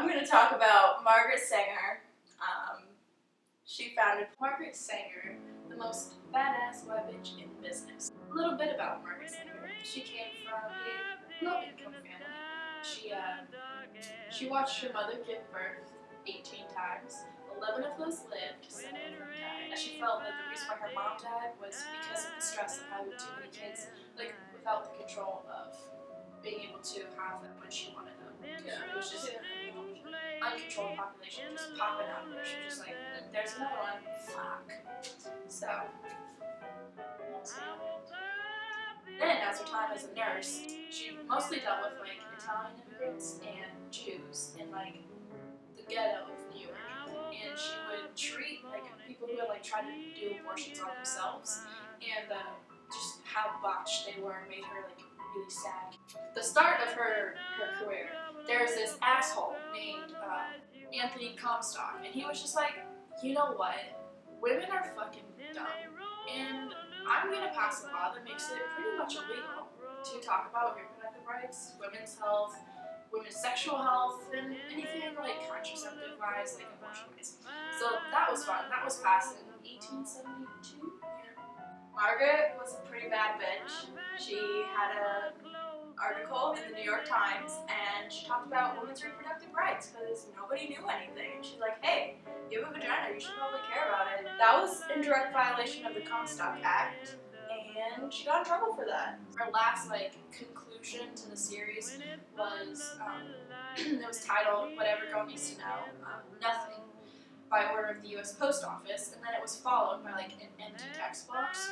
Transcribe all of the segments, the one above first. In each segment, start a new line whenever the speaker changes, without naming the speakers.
I'm going to talk about Margaret Sanger. Um, she founded
Margaret Sanger, the most badass web bitch in business. A little bit about Margaret Sanger. She came from a low income family. She uh, she watched her mother give birth 18 times. 11 of those lived, 7 of them died. She felt that the reason why her mom died was because of the stress of having too many kids, like without the control of being able to have uncontrolled population just popping out there. She was just like, there's another one. Fuck. So, then as her time as a nurse, she mostly dealt with like Italian immigrants and Jews in like the ghetto of New York. And she would treat like people who had like tried to do abortions on themselves and uh, just how botched they were made her like really sad. The start of her her career, there was this asshole named uh, Anthony Comstock, and he was just like, you know what, women are fucking dumb, and I'm gonna pass a law that makes it pretty much illegal to talk about reproductive rights, women's health, women's sexual health, and anything like contraceptive wise, like abortion wise. So that was fun. That was passed in 1872.
Margaret was a pretty bad bitch. She had a article in the New York Times and she talked about women's reproductive rights because nobody knew anything. And she's like, hey, you have a vagina, you should probably care about it. That was in direct violation of the Comstock Act and she got in trouble for that.
Her last like conclusion to the series was um, it was titled "What Every Girl Needs to Know," um, nothing, by order of the U.S. Post Office, and then it was followed by like an empty text box.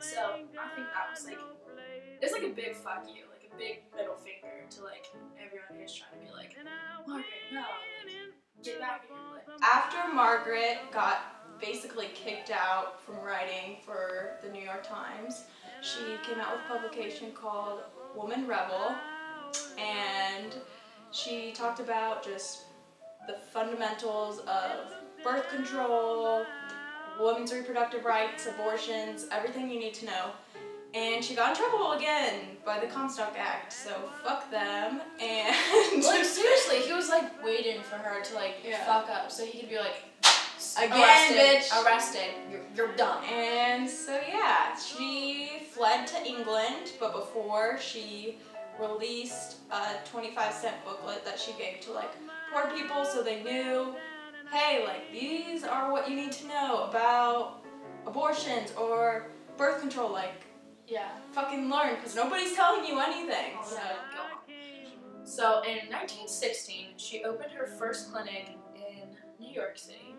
So I think that was like it's like a big fuck you, big middle finger to like everyone who's trying to be like, Margaret, no, like, get back.
After Margaret got basically kicked out from writing for the New York Times, she came out with a publication called Woman Rebel, and she talked about just the fundamentals of birth control, women's reproductive rights, abortions, everything you need to know. And she got in trouble again by the Comstock Act, so fuck them. And
Like seriously, he was like waiting for her to like
Yeah.
fuck up so he could be like,
Again,
arrested,
bitch.
arrested, you're, you're done.
And so yeah, she fled to England, but before she released a 25 cent booklet that she gave to like poor people so they knew, hey, like these are what you need to know about abortions or birth control, like
Yeah.
fucking learn because nobody's telling you anything.
So, go on. So in 1916, she opened her first clinic in New York City,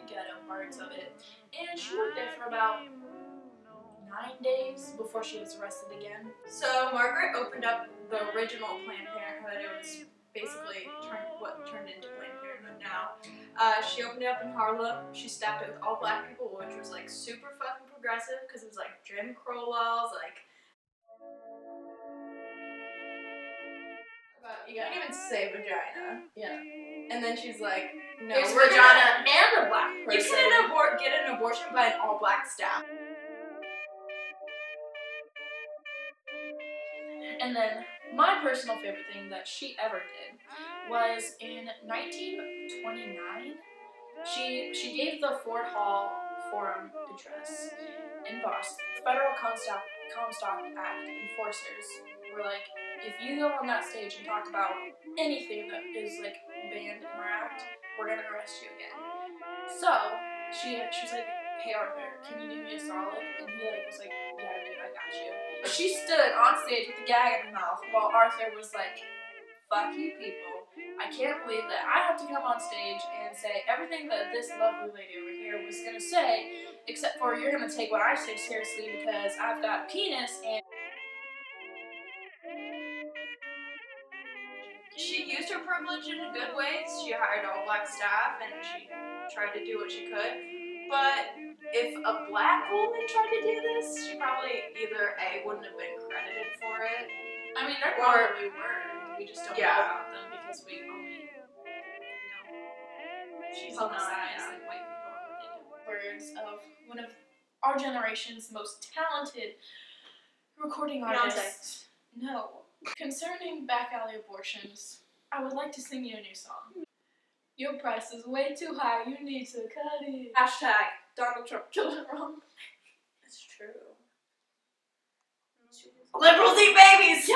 the ghetto parts of it, and she worked there for about nine days before she was arrested again.
So Margaret opened up the original Planned Parenthood. It was basically what turned into Planned Parenthood now. Uh, she opened it up in Harlem. She staffed it with all black people, which was like super fucking progressive because it was like Jim Crow laws, like. But you can't even say vagina.
Yeah.
And then she's like, no,
There's
we're
vagina and a black person.
You
person.
can abort, get an abortion by an all black staff.
And then my personal favorite thing that she ever did was in 1929. She she gave the Ford Hall Forum address in Boston. Federal Comstock Comstock Act enforcers were like, if you go on that stage and talk about anything that is like banned in our act, we're gonna arrest you again. So she she was like, hey Arthur, can you do me a solid? And he like was like, yeah dude, I got you. She stood on stage with a gag in her mouth while Arthur was like, fuck you people. I can't believe that I have to come on stage and say everything that this lovely lady over here was gonna say, except for you're gonna take what I say seriously because I've got a penis and
She used her privilege in good ways. She hired all black staff and she tried to do what she could. But if a black woman tried to do this, she probably either A wouldn't have been credited for it.
I mean there probably were. We just don't
Yeah.
know about them because we only know
She's
publicized like white people and what they do. Words of one of our generation's most talented recording artists. No. Concerning back alley abortions, I would like to sing you a new song.
Your price is way too high. You need to cut it.
Hashtag Donald Trump children wrong. It's true.
Liberals eat babies.